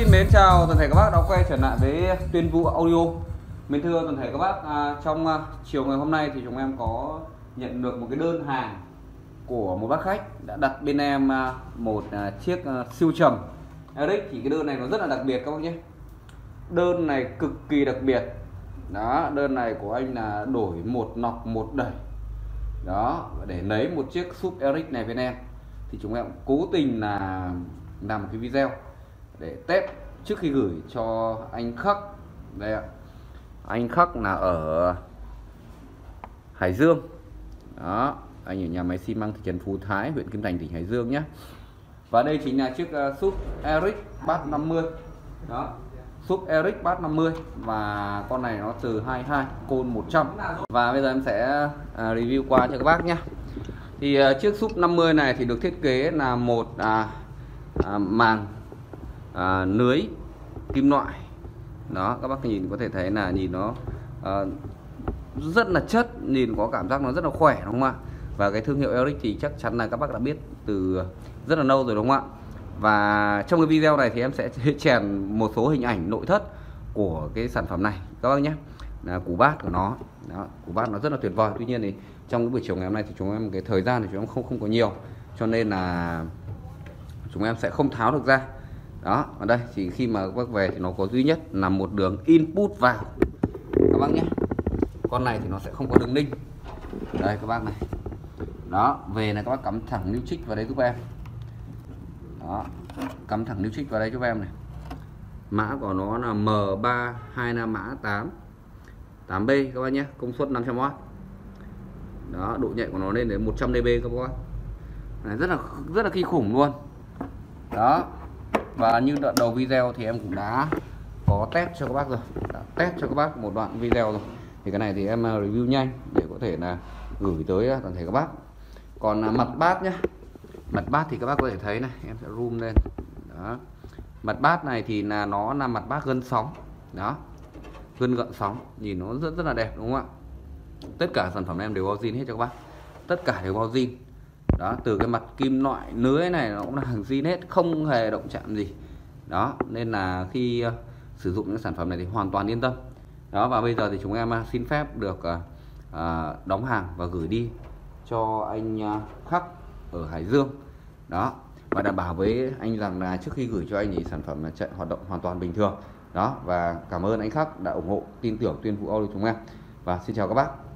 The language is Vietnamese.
xin mến chào toàn thể các bác đã quay trở lại với tuyên vụ audio. Mến thưa toàn thể các bác à, Trong à, chiều ngày hôm nay thì chúng em có nhận được một cái đơn hàng Của một bác khách đã đặt bên em à, một à, chiếc à, siêu trầm. À, Eric thì cái đơn này nó rất là đặc biệt các bác nhé. Đơn này cực kỳ đặc biệt. Đó, đơn này của anh là đổi một nọc một đẩy. Đó, để lấy một chiếc súp Eric này bên em Thì chúng em cố tình là làm một cái video để test trước khi gửi cho anh khắc. Đây ạ. Anh khắc là ở hải dương. Đó anh ở nhà máy xi măng thị trấn phú thái huyện kim thành tỉnh hải dương nhé. Và đây chính là chiếc uh, súp eric bát 50 đó súp eric bát 50 và con này nó từ 22 côn 100 và bây giờ em sẽ uh, review qua cho các bác nhé. Thì uh, chiếc súp 50 này thì được thiết kế là một uh, uh, màng à, lưới kim loại. Đó các bác nhìn có thể thấy là nhìn nó à, rất là chất nhìn có cảm giác nó rất là khỏe đúng không ạ? Và cái thương hiệu Eric thì chắc chắn là các bác đã biết từ rất là lâu rồi đúng không ạ? Và trong cái video này thì em sẽ chèn một số hình ảnh nội thất của cái sản phẩm này. Các bác nhé. Là củ bát của nó. Đó, củ bát nó rất là tuyệt vời. Tuy nhiên thì trong cái buổi chiều ngày hôm nay thì chúng em cái thời gian thì chúng em không không có nhiều. Cho nên là chúng em sẽ không tháo được ra đó ở đây thì khi mà các bác về thì nó có duy nhất là một đường input vào. Các bác nhé. Con này thì nó sẽ không có đường ninh đây các bác này. Đó về này các bác cắm thẳng lưu trích vào đây giúp em. Đó cắm thẳng lưu trích vào đây giúp em này. Mã của nó là M3 25 mã 8 8B các bác nhé. Công suất 500W đó độ nhạy của nó lên đến 100 dB các bác. Này, rất là rất là kinh khủng luôn. Đó và như đoạn đầu video thì em cũng đã có test cho các bác rồi. Đã test cho các bác một đoạn video rồi. Thì cái này thì em ờ, review nhanh để có thể là gửi tới ờ, toàn thể các bác. Còn ờ, mặt bát nhé mặt bát thì các bác có thể thấy này, em sẽ zoom lên. Đó. Mặt bát này thì là nó là mặt bát gân sóng. Đó. Gân gợn sóng. Nhìn nó rất rất là đẹp, đúng không ạ? Tất cả sản phẩm em đều bao zin hết cho các bác. Tất cả đều bao zin đó từ cái mặt kim loại lưới này nó cũng là hàng zin hết không hề động chạm gì. Đó nên là khi uh, sử dụng những sản phẩm này thì hoàn toàn yên tâm. Đó và bây giờ thì chúng em uh, xin phép được uh, uh, đóng hàng và gửi đi cho anh uh, khắc ở Hải Dương. Đó và đảm bảo với anh rằng là trước khi gửi cho anh thì sản phẩm là chạy hoạt động hoàn toàn bình thường. Đó và cảm ơn anh khắc đã ủng hộ tin tưởng tuyên vụ audio chúng em. Và xin chào các bác.